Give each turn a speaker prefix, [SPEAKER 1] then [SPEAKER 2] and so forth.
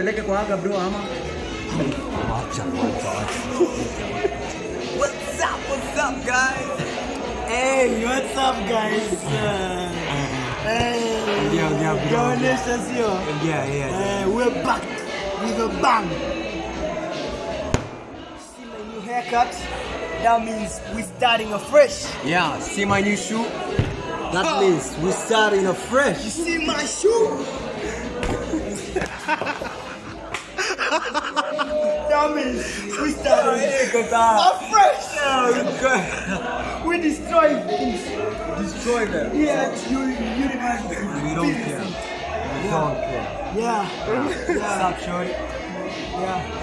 [SPEAKER 1] nipeleke kwa aga bro ama
[SPEAKER 2] Wacha.
[SPEAKER 1] What's up? What's up guys?
[SPEAKER 3] Hey, what's up, guys? Uh, hey,
[SPEAKER 2] Yeah, yeah, bro.
[SPEAKER 3] Gaonesha sio?
[SPEAKER 2] Yeah, yeah.
[SPEAKER 3] Uh, we're back with a bang. See my new haircut? That means we're starting afresh.
[SPEAKER 1] Yeah, see my new shoe?
[SPEAKER 2] That means we're starting afresh.
[SPEAKER 3] You see my shoe? That means we starting afresh. We destroy things.
[SPEAKER 1] Destroy them.
[SPEAKER 3] Yeah, it's u- university.
[SPEAKER 2] We don't care. We don't care.
[SPEAKER 3] Yeah.
[SPEAKER 1] What's up, shorty?
[SPEAKER 3] Yeah. Yeah.